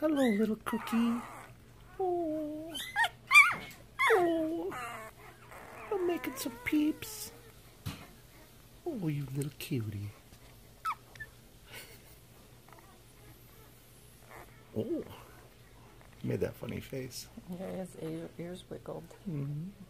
Hello, little cookie. Oh. Oh. I'm making some peeps. Oh, you little cutie. Oh. Made that funny face. Yeah, his ears wiggled. Mm -hmm.